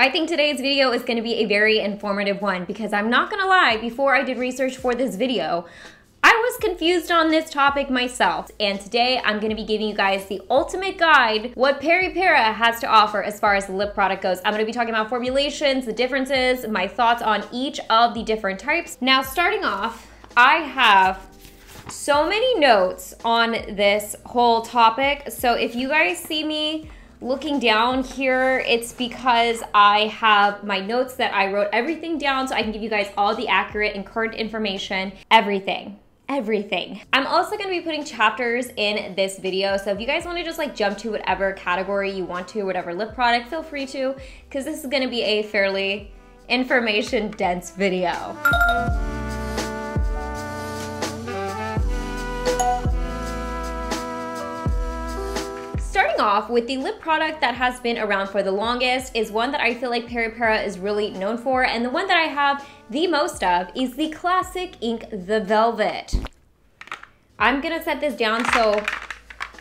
I think today's video is gonna be a very informative one because I'm not gonna lie, before I did research for this video, I was confused on this topic myself, and today I'm gonna be giving you guys the ultimate guide what Peripera has to offer as far as lip product goes. I'm gonna be talking about formulations, the differences, my thoughts on each of the different types. Now, starting off, I have so many notes on this whole topic. So if you guys see me looking down here, it's because I have my notes that I wrote everything down so I can give you guys all the accurate and current information, everything everything. I'm also gonna be putting chapters in this video, so if you guys wanna just like jump to whatever category you want to, whatever lip product, feel free to, because this is gonna be a fairly information dense video. Off with the lip product that has been around for the longest is one that I feel like Peripera is really known for and the one that I have the most of is the classic ink The Velvet. I'm gonna set this down so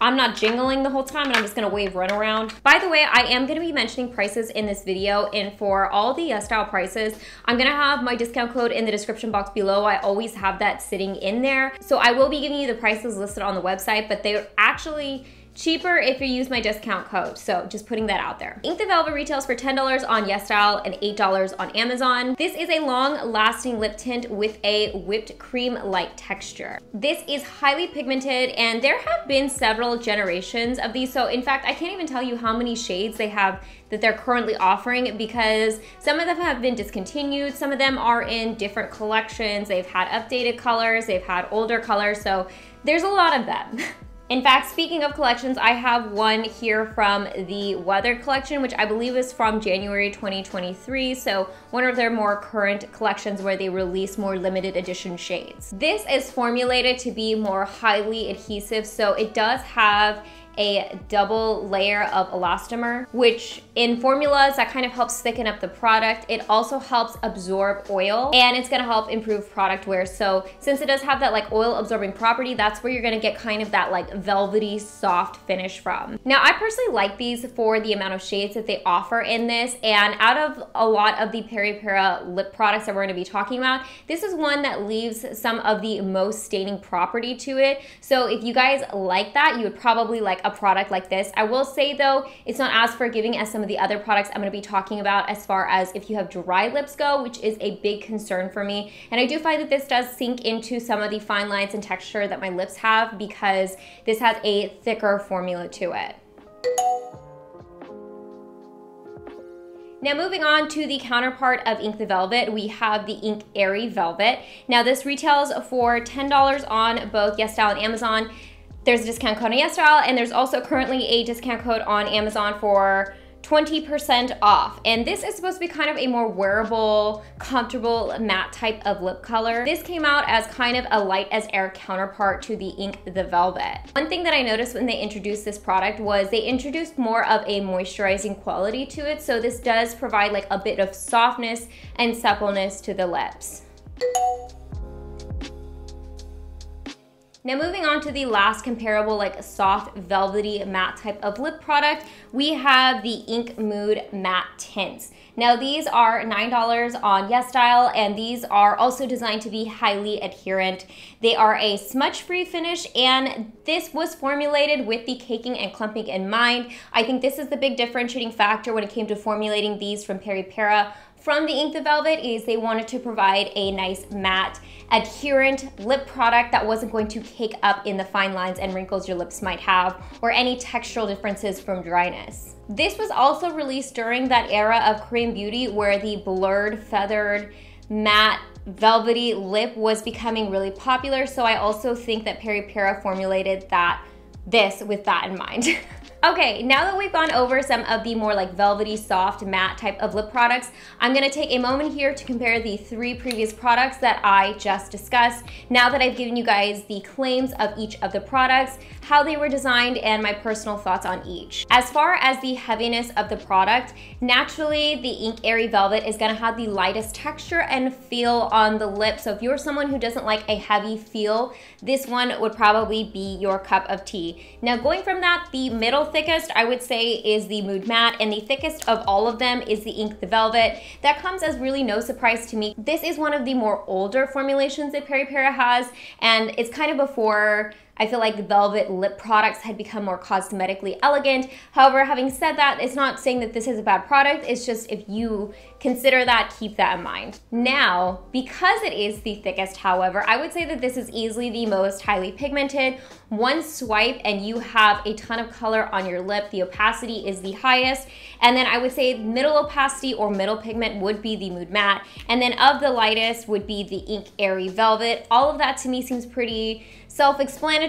I'm not jingling the whole time and I'm just gonna wave run around. By the way, I am gonna be mentioning prices in this video and for all the uh, YesStyle prices, I'm gonna have my discount code in the description box below. I always have that sitting in there. So I will be giving you the prices listed on the website, but they're actually cheaper if you use my discount code. So just putting that out there. Ink the Velvet retails for $10 on YesStyle and $8 on Amazon. This is a long lasting lip tint with a whipped cream like texture. This is highly pigmented and there have been several generations of these. So in fact, I can't even tell you how many shades they have that they're currently offering because some of them have been discontinued. Some of them are in different collections. They've had updated colors, they've had older colors. So there's a lot of them. In fact, speaking of collections, I have one here from the Weather collection, which I believe is from January 2023. So one of their more current collections where they release more limited edition shades. This is formulated to be more highly adhesive. So it does have a double layer of elastomer, which in formulas that kind of helps thicken up the product. It also helps absorb oil and it's gonna help improve product wear. So since it does have that like oil absorbing property, that's where you're gonna get kind of that like velvety soft finish from. Now I personally like these for the amount of shades that they offer in this and out of a lot of the Peripera lip products that we're gonna be talking about, this is one that leaves some of the most staining property to it. So if you guys like that, you would probably like a product like this. I will say though, it's not as forgiving as some of the other products I'm gonna be talking about as far as if you have dry lips go, which is a big concern for me. And I do find that this does sink into some of the fine lines and texture that my lips have because this has a thicker formula to it. Now moving on to the counterpart of Ink the Velvet, we have the Ink Airy Velvet. Now this retails for $10 on both YesStyle and Amazon. There's a discount code on YesStyle, and there's also currently a discount code on Amazon for 20% off. And this is supposed to be kind of a more wearable, comfortable matte type of lip color. This came out as kind of a light as air counterpart to the Ink the Velvet. One thing that I noticed when they introduced this product was they introduced more of a moisturizing quality to it. So this does provide like a bit of softness and suppleness to the lips. Now moving on to the last comparable like soft velvety matte type of lip product, we have the Ink Mood Matte Tints. Now these are $9 on YesStyle and these are also designed to be highly adherent. They are a smudge-free finish and this was formulated with the caking and clumping in mind. I think this is the big differentiating factor when it came to formulating these from Peripera from the Ink the Velvet is they wanted to provide a nice matte adherent lip product that wasn't going to cake up in the fine lines and wrinkles your lips might have or any textural differences from dryness. This was also released during that era of Korean beauty where the blurred, feathered, matte velvety lip was becoming really popular. So I also think that Peripera formulated that this with that in mind. Okay, now that we've gone over some of the more like velvety, soft, matte type of lip products, I'm gonna take a moment here to compare the three previous products that I just discussed. Now that I've given you guys the claims of each of the products, how they were designed, and my personal thoughts on each. As far as the heaviness of the product, naturally the Ink Airy Velvet is gonna have the lightest texture and feel on the lip. So if you're someone who doesn't like a heavy feel, this one would probably be your cup of tea. Now going from that, the middle thickest, I would say, is the Mood Matte, and the thickest of all of them is the Ink the Velvet. That comes as really no surprise to me. This is one of the more older formulations that Peripera has, and it's kind of before I feel like velvet lip products had become more cosmetically elegant. However, having said that, it's not saying that this is a bad product. It's just if you consider that, keep that in mind. Now, because it is the thickest, however, I would say that this is easily the most highly pigmented. One swipe and you have a ton of color on your lip. The opacity is the highest. And then I would say middle opacity or middle pigment would be the Mood Matte. And then of the lightest would be the Ink Airy Velvet. All of that to me seems pretty self-explanatory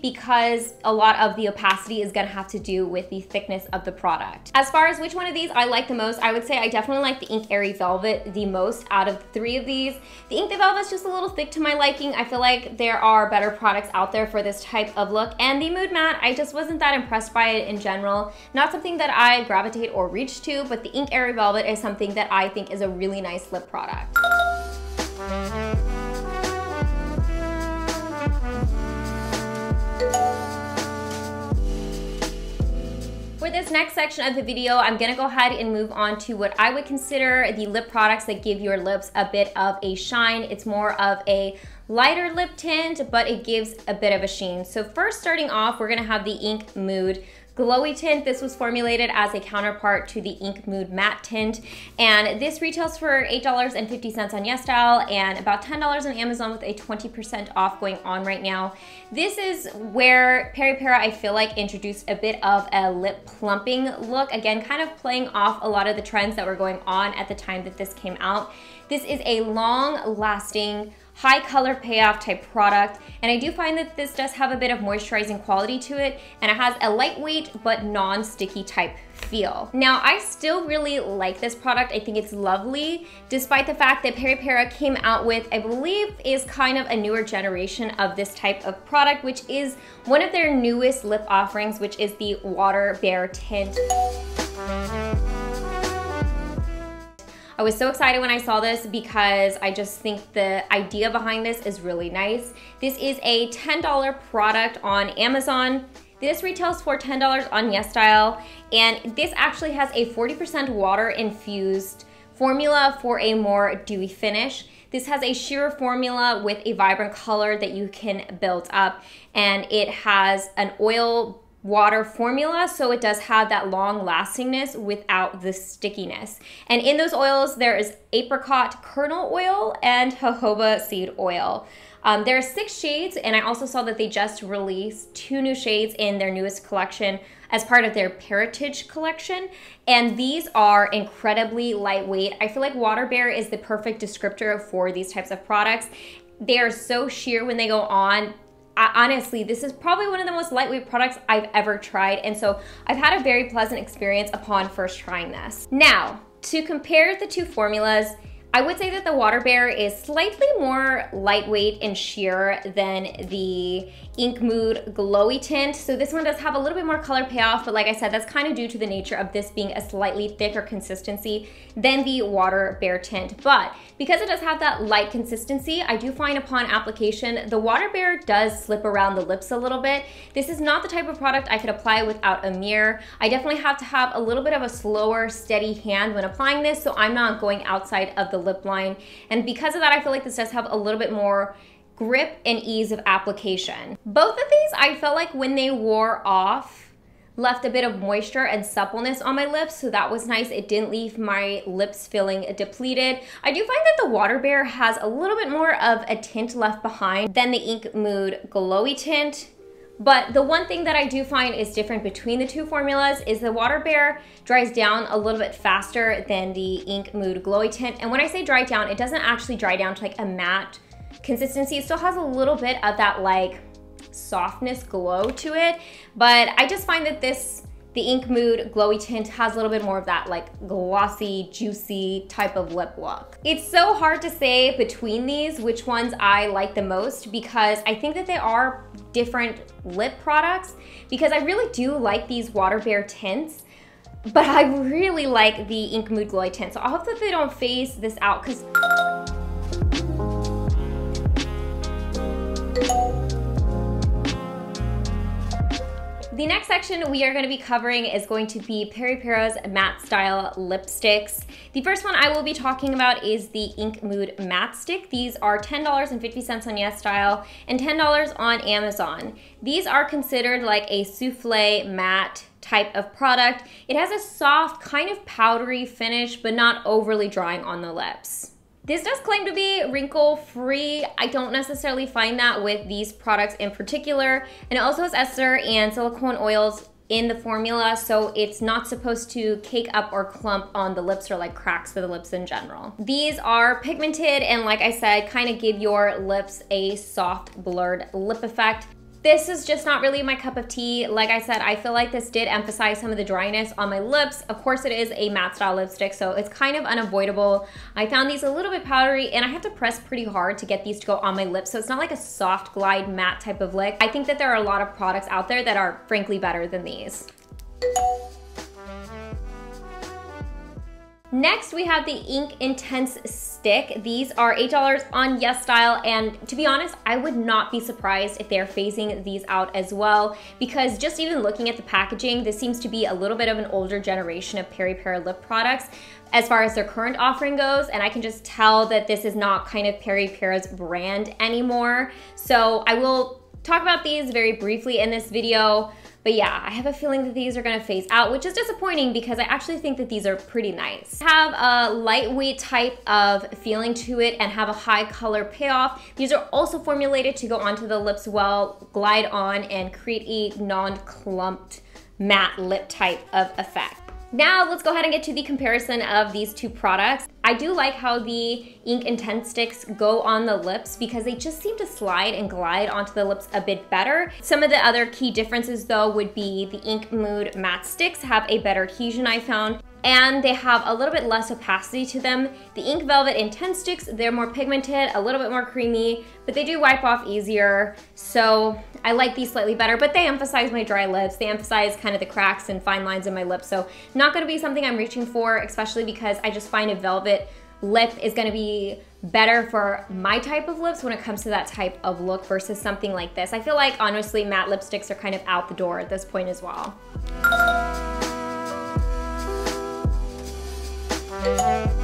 because a lot of the opacity is gonna have to do with the thickness of the product. As far as which one of these I like the most, I would say I definitely like the Ink Airy Velvet the most out of the three of these. The Ink the Velvet is just a little thick to my liking. I feel like there are better products out there for this type of look. And the Mood Matte, I just wasn't that impressed by it in general. Not something that I gravitate or reach to, but the Ink Airy Velvet is something that I think is a really nice lip product. This next section of the video, I'm gonna go ahead and move on to what I would consider the lip products that give your lips a bit of a shine. It's more of a lighter lip tint, but it gives a bit of a sheen. So first starting off, we're gonna have the Ink Mood Glowy Tint. This was formulated as a counterpart to the Ink Mood Matte Tint. And this retails for $8.50 on YesStyle and about $10 on Amazon with a 20% off going on right now. This is where Peri Peripera, I feel like, introduced a bit of a lip plumping look. Again, kind of playing off a lot of the trends that were going on at the time that this came out. This is a long lasting high color payoff type product. And I do find that this does have a bit of moisturizing quality to it and it has a lightweight but non-sticky type feel. Now, I still really like this product. I think it's lovely, despite the fact that Peripera came out with, I believe, is kind of a newer generation of this type of product, which is one of their newest lip offerings, which is the Water Bare Tint. I was so excited when I saw this because I just think the idea behind this is really nice. This is a $10 product on Amazon. This retails for $10 on YesStyle, and this actually has a 40% water infused formula for a more dewy finish. This has a sheer formula with a vibrant color that you can build up, and it has an oil water formula so it does have that long lastingness without the stickiness. And in those oils there is apricot kernel oil and jojoba seed oil. Um, there are six shades and I also saw that they just released two new shades in their newest collection as part of their Peritage collection. And these are incredibly lightweight. I feel like Water Bare is the perfect descriptor for these types of products. They are so sheer when they go on honestly, this is probably one of the most lightweight products I've ever tried. And so I've had a very pleasant experience upon first trying this. Now, to compare the two formulas, I would say that the Water Bare is slightly more lightweight and sheer than the Ink Mood Glowy Tint. So this one does have a little bit more color payoff, but like I said, that's kind of due to the nature of this being a slightly thicker consistency than the Water Bare Tint. But because it does have that light consistency, I do find upon application, the Water Bare does slip around the lips a little bit. This is not the type of product I could apply without a mirror. I definitely have to have a little bit of a slower, steady hand when applying this, so I'm not going outside of the lip line. And because of that, I feel like this does have a little bit more grip and ease of application. Both of these, I felt like when they wore off, left a bit of moisture and suppleness on my lips, so that was nice. It didn't leave my lips feeling depleted. I do find that the Water Bare has a little bit more of a tint left behind than the Ink Mood Glowy Tint. But the one thing that I do find is different between the two formulas is the Water Bare dries down a little bit faster than the Ink Mood Glowy Tint. And when I say dry down, it doesn't actually dry down to like a matte consistency. It still has a little bit of that like softness glow to it. But I just find that this the Ink Mood Glowy Tint has a little bit more of that like glossy, juicy type of lip look. It's so hard to say between these which ones I like the most because I think that they are different lip products because I really do like these Water Bare tints but I really like the Ink Mood Glowy tint. So I hope that they don't phase this out because The next section we are going to be covering is going to be Peripera's matte style lipsticks. The first one I will be talking about is the Ink Mood Matte Stick. These are $10.50 on YesStyle and $10 on Amazon. These are considered like a souffle matte type of product. It has a soft, kind of powdery finish, but not overly drying on the lips. This does claim to be wrinkle free. I don't necessarily find that with these products in particular. And it also has ester and silicone oils in the formula, so it's not supposed to cake up or clump on the lips or like cracks for the lips in general. These are pigmented and like I said, kind of give your lips a soft blurred lip effect. This is just not really my cup of tea. Like I said, I feel like this did emphasize some of the dryness on my lips. Of course, it is a matte style lipstick, so it's kind of unavoidable. I found these a little bit powdery and I have to press pretty hard to get these to go on my lips, so it's not like a soft glide matte type of lick. I think that there are a lot of products out there that are frankly better than these. Next, we have the Ink Intense Stick. These are $8 on YesStyle, and to be honest, I would not be surprised if they're phasing these out as well, because just even looking at the packaging, this seems to be a little bit of an older generation of Peripera lip products as far as their current offering goes, and I can just tell that this is not kind of Peripera's brand anymore. So I will talk about these very briefly in this video. But yeah, I have a feeling that these are gonna phase out, which is disappointing because I actually think that these are pretty nice. Have a lightweight type of feeling to it and have a high color payoff. These are also formulated to go onto the lips well, glide on, and create a non-clumped matte lip type of effect. Now let's go ahead and get to the comparison of these two products. I do like how the Ink Intense Sticks go on the lips because they just seem to slide and glide onto the lips a bit better. Some of the other key differences though would be the Ink Mood Matte Sticks have a better adhesion I found and they have a little bit less opacity to them. The Ink Velvet Intense Sticks, they're more pigmented, a little bit more creamy, but they do wipe off easier. So I like these slightly better, but they emphasize my dry lips. They emphasize kind of the cracks and fine lines in my lips. So not gonna be something I'm reaching for, especially because I just find a velvet lip is gonna be better for my type of lips when it comes to that type of look versus something like this. I feel like honestly matte lipsticks are kind of out the door at this point as well. Música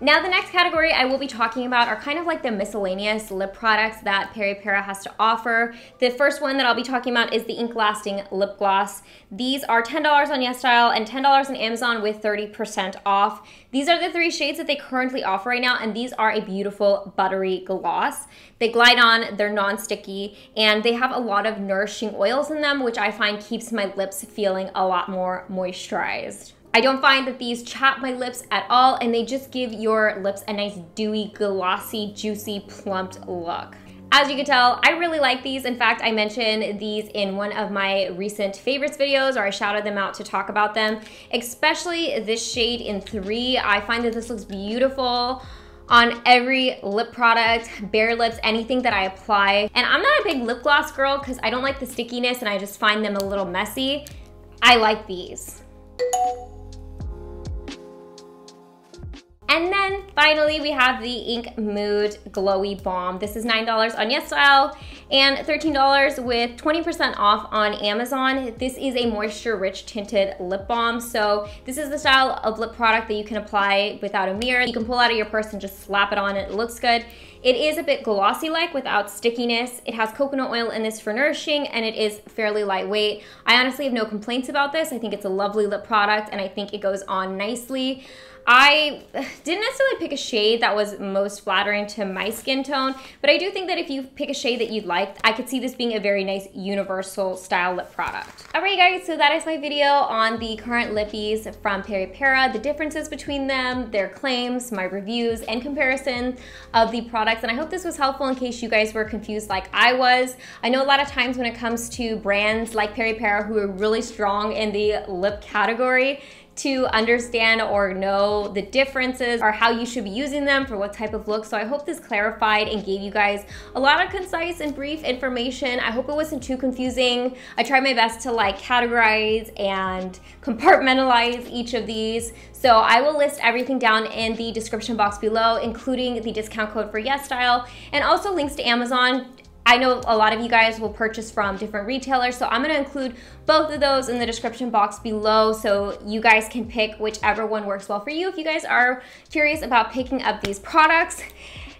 Now the next category I will be talking about are kind of like the miscellaneous lip products that Peripera has to offer. The first one that I'll be talking about is the Ink Glasting Lip Gloss. These are $10 on YesStyle and $10 on Amazon with 30% off. These are the three shades that they currently offer right now and these are a beautiful buttery gloss. They glide on, they're non-sticky, and they have a lot of nourishing oils in them which I find keeps my lips feeling a lot more moisturized. I don't find that these chap my lips at all and they just give your lips a nice dewy, glossy, juicy, plumped look. As you can tell, I really like these. In fact, I mentioned these in one of my recent favorites videos or I shouted them out to talk about them, especially this shade in three. I find that this looks beautiful on every lip product, bare lips, anything that I apply. And I'm not a big lip gloss girl because I don't like the stickiness and I just find them a little messy. I like these. And then finally, we have the Ink Mood Glowy Balm. This is $9 on YesStyle and $13 with 20% off on Amazon. This is a moisture-rich tinted lip balm. So this is the style of lip product that you can apply without a mirror. You can pull out of your purse and just slap it on it looks good. It is a bit glossy-like without stickiness. It has coconut oil in this for nourishing and it is fairly lightweight. I honestly have no complaints about this. I think it's a lovely lip product and I think it goes on nicely. I didn't necessarily pick a shade that was most flattering to my skin tone, but I do think that if you pick a shade that you'd like, I could see this being a very nice universal style lip product. Alright guys, so that is my video on the current lippies from Peripera, the differences between them, their claims, my reviews, and comparison of the products, and I hope this was helpful in case you guys were confused like I was. I know a lot of times when it comes to brands like Peripera who are really strong in the lip category, to understand or know the differences or how you should be using them for what type of look. So I hope this clarified and gave you guys a lot of concise and brief information. I hope it wasn't too confusing. I tried my best to like categorize and compartmentalize each of these. So I will list everything down in the description box below, including the discount code for YesStyle and also links to Amazon I know a lot of you guys will purchase from different retailers, so I'm gonna include both of those in the description box below so you guys can pick whichever one works well for you if you guys are curious about picking up these products.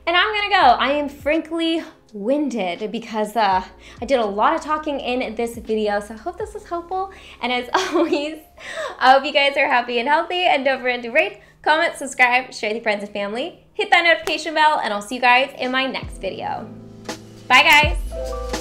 And I'm gonna go. I am frankly winded because uh, I did a lot of talking in this video, so I hope this was helpful. And as always, I hope you guys are happy and healthy, and don't forget to rate, comment, subscribe, share with your friends and family, hit that notification bell, and I'll see you guys in my next video. Bye guys!